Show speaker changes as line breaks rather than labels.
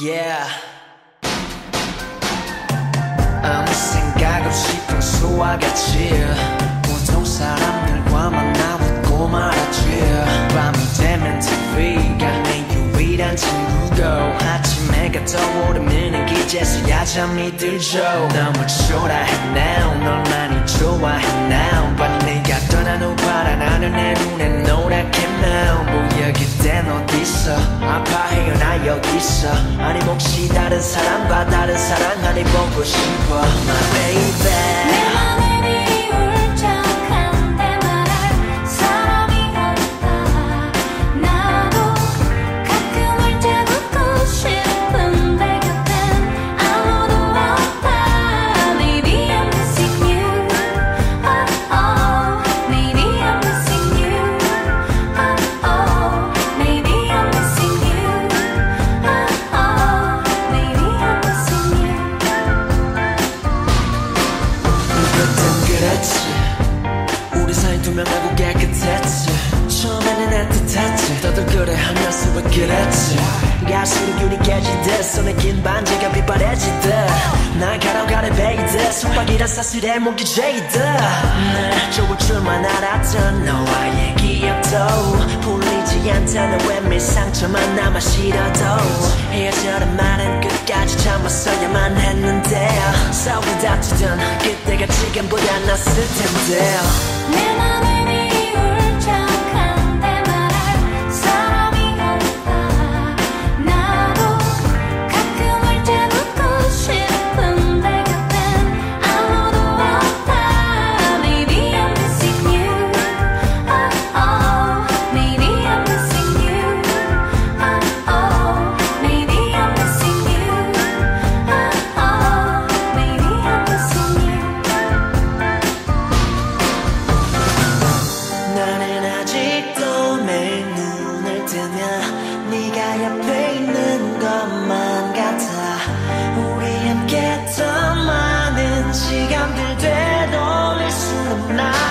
yeah 아무 생각 없이 평소와 같이 보통 사람들과 만나 웃고 말았지 밤이 되면 TV가 내 유일한 친구고 아침에 해가 떠오르면 기제서야 잠이 들죠 너무 초라해 now 널 많이 좋아해 now 밤이 내가 떠난 후 파란 하늘 내 눈에 노랗게 now 뭐야 그땐 어딨어 아파해요 나 여기 있어 아니 혹시 다른 사람과 다른 사랑 아니 보고 싶어 My baby 그랬지. 우리 사이 투명하고 깨끗했지. 처음에는 애틋했지. 다들 그래 왜 그랬지. 갈수록 윤이 깨지듯 손에 긴 반지가 빛바래지듯 날 가로가래 베이듯 속박이란 사슬에 목이 죄이듯 날 좋을 줄만 알았던 너와의 기억도 풀리지 않다는 외밀 상처만 남아 싫어도 참았어야만 했는데 싸우고 다투던 그때가 지금보다 낫을 텐데
내 맘에 now.